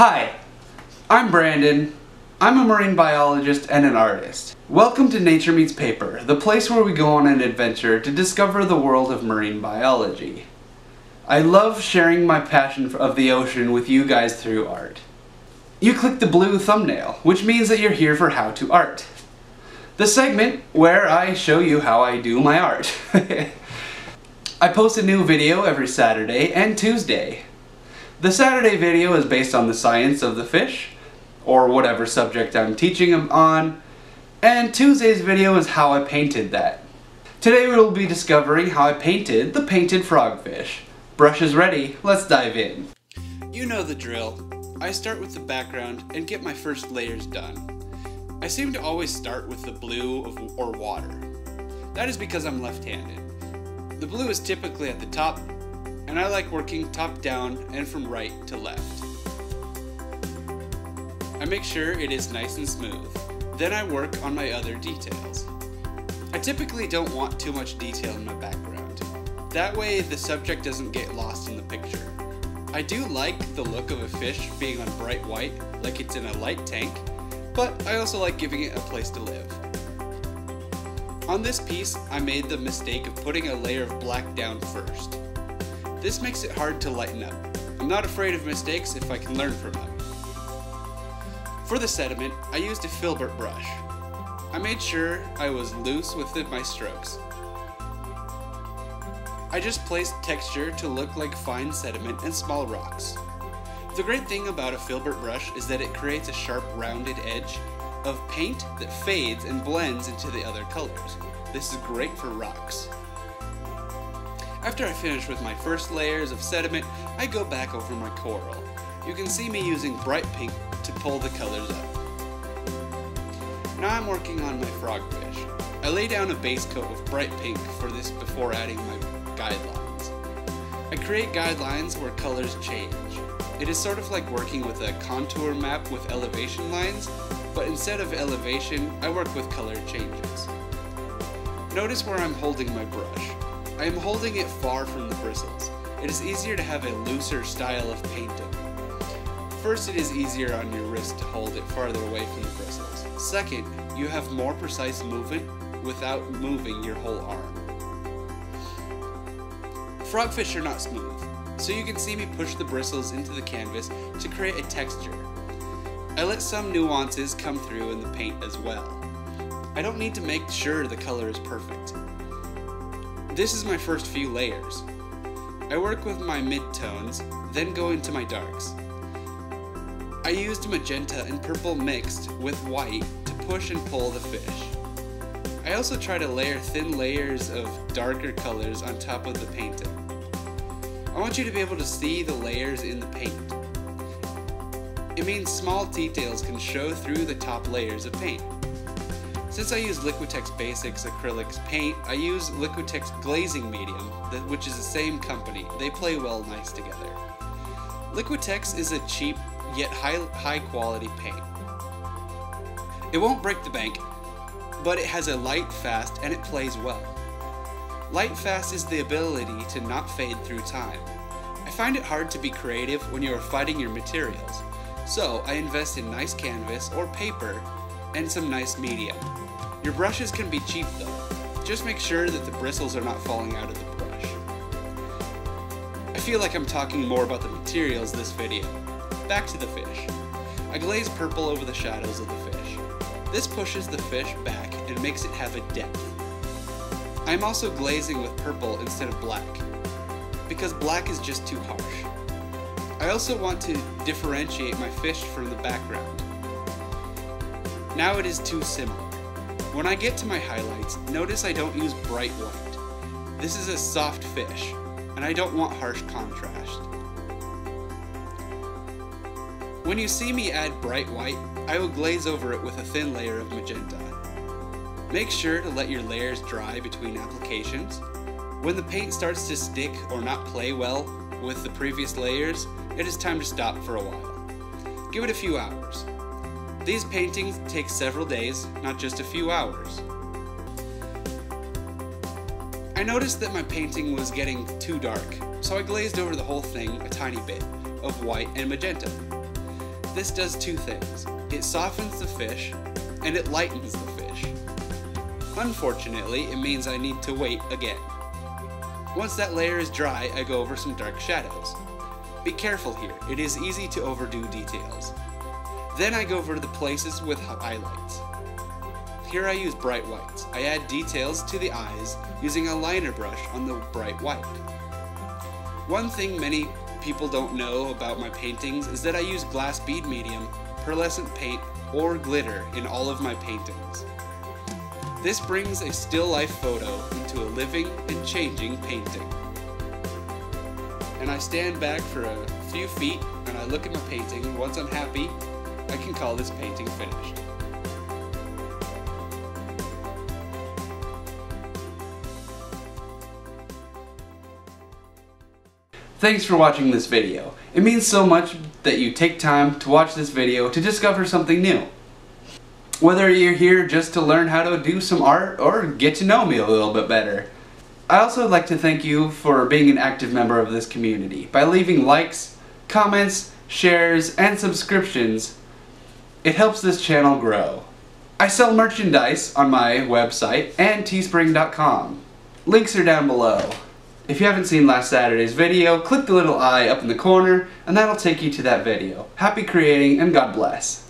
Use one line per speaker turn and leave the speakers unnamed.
Hi, I'm Brandon. I'm a marine biologist and an artist. Welcome to Nature Meets Paper, the place where we go on an adventure to discover the world of marine biology. I love sharing my passion of the ocean with you guys through art. You click the blue thumbnail, which means that you're here for How to Art. The segment where I show you how I do my art. I post a new video every Saturday and Tuesday. The Saturday video is based on the science of the fish, or whatever subject I'm teaching them on, and Tuesday's video is how I painted that. Today we will be discovering how I painted the painted frogfish. Brushes ready, let's dive in. You know the drill. I start with the background and get my first layers done. I seem to always start with the blue of, or water. That is because I'm left-handed. The blue is typically at the top and I like working top down and from right to left. I make sure it is nice and smooth. Then I work on my other details. I typically don't want too much detail in my background. That way the subject doesn't get lost in the picture. I do like the look of a fish being on bright white, like it's in a light tank, but I also like giving it a place to live. On this piece, I made the mistake of putting a layer of black down first. This makes it hard to lighten up. I'm not afraid of mistakes if I can learn from them. For the sediment, I used a filbert brush. I made sure I was loose with my strokes. I just placed texture to look like fine sediment and small rocks. The great thing about a filbert brush is that it creates a sharp rounded edge of paint that fades and blends into the other colors. This is great for rocks. After I finish with my first layers of sediment, I go back over my coral. You can see me using bright pink to pull the colors up. Now I'm working on my frogfish. I lay down a base coat of bright pink for this before adding my guidelines. I create guidelines where colors change. It is sort of like working with a contour map with elevation lines, but instead of elevation, I work with color changes. Notice where I'm holding my brush. I am holding it far from the bristles. It is easier to have a looser style of painting. First, it is easier on your wrist to hold it farther away from the bristles. Second, you have more precise movement without moving your whole arm. Frogfish are not smooth, so you can see me push the bristles into the canvas to create a texture. I let some nuances come through in the paint as well. I don't need to make sure the color is perfect. This is my first few layers. I work with my midtones, then go into my darks. I used magenta and purple mixed with white to push and pull the fish. I also try to layer thin layers of darker colors on top of the painting. I want you to be able to see the layers in the paint. It means small details can show through the top layers of paint. Since I use Liquitex Basics acrylics paint, I use Liquitex glazing medium, which is the same company. They play well nice together. Liquitex is a cheap yet high, high quality paint. It won't break the bank, but it has a light fast and it plays well. Light fast is the ability to not fade through time. I find it hard to be creative when you are fighting your materials, so I invest in nice canvas or paper and some nice medium. Your brushes can be cheap though. Just make sure that the bristles are not falling out of the brush. I feel like I'm talking more about the materials this video. Back to the fish. I glaze purple over the shadows of the fish. This pushes the fish back and makes it have a depth. I am also glazing with purple instead of black, because black is just too harsh. I also want to differentiate my fish from the background. Now it is too similar. When I get to my highlights, notice I don't use bright white. This is a soft fish, and I don't want harsh contrast. When you see me add bright white, I will glaze over it with a thin layer of magenta. Make sure to let your layers dry between applications. When the paint starts to stick or not play well with the previous layers, it is time to stop for a while. Give it a few hours. These paintings take several days, not just a few hours. I noticed that my painting was getting too dark, so I glazed over the whole thing a tiny bit of white and magenta. This does two things. It softens the fish, and it lightens the fish. Unfortunately, it means I need to wait again. Once that layer is dry, I go over some dark shadows. Be careful here, it is easy to overdo details. Then I go over to the places with highlights. Here I use bright whites. I add details to the eyes using a liner brush on the bright white. One thing many people don't know about my paintings is that I use glass bead medium, pearlescent paint, or glitter in all of my paintings. This brings a still life photo into a living and changing painting. And I stand back for a few feet and I look at my painting once I'm happy, I can call this painting finished. Thanks for watching this video. It means so much that you take time to watch this video to discover something new. Whether you're here just to learn how to do some art or get to know me a little bit better. I also would like to thank you for being an active member of this community by leaving likes, comments, shares, and subscriptions. It helps this channel grow. I sell merchandise on my website and teespring.com. Links are down below. If you haven't seen last Saturday's video, click the little eye up in the corner and that'll take you to that video. Happy creating and God bless.